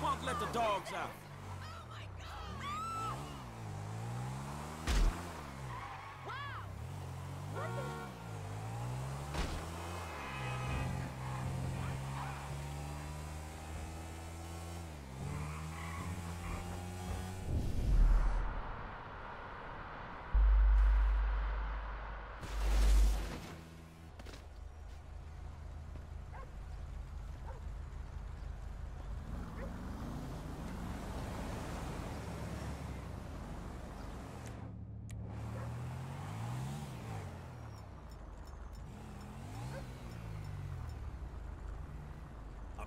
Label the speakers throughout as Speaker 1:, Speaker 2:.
Speaker 1: punk let the dogs out?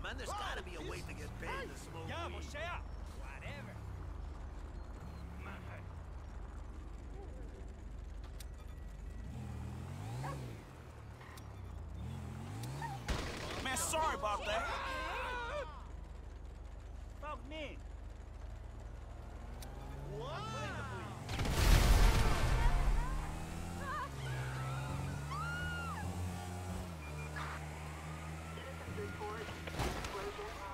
Speaker 2: man. There's gotta be a way to get paid this movie.
Speaker 3: Yeah, we'll share. Whatever.
Speaker 1: Man. Sorry about that. Fuck me. Wow. report. Thank you.